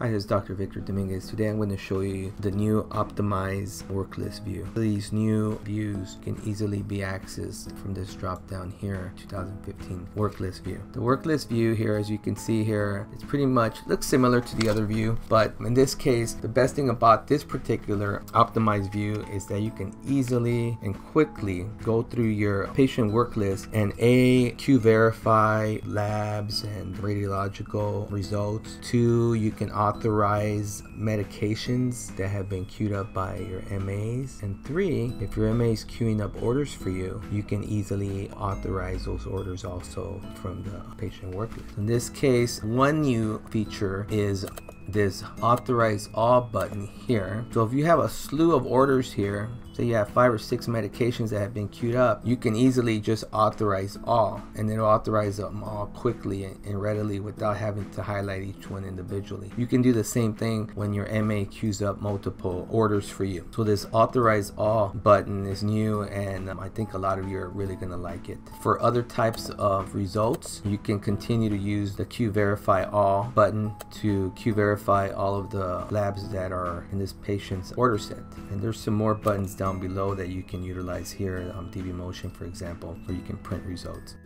Hi, this is Dr. Victor Dominguez. Today I'm going to show you the new optimized work list view. These new views can easily be accessed from this drop down here, 2015 work list view. The work list view here, as you can see here, it's pretty much looks similar to the other view, but in this case, the best thing about this particular optimized view is that you can easily and quickly go through your patient work list and A, Q verify labs and radiological results. Two, you can authorize medications that have been queued up by your MAs. And three, if your MA is queuing up orders for you, you can easily authorize those orders also from the patient worklist. In this case, one new feature is this authorize all button here. So if you have a slew of orders here, say you have five or six medications that have been queued up, you can easily just authorize all and it'll authorize them all quickly and readily without having to highlight each one individually. You can do the same thing when your MA queues up multiple orders for you. So this authorize all button is new and um, I think a lot of you are really going to like it. For other types of results, you can continue to use the queue verify all button to queue verify all of the labs that are in this patient's order set. And there's some more buttons down below that you can utilize here um, on dbMotion for example where you can print results.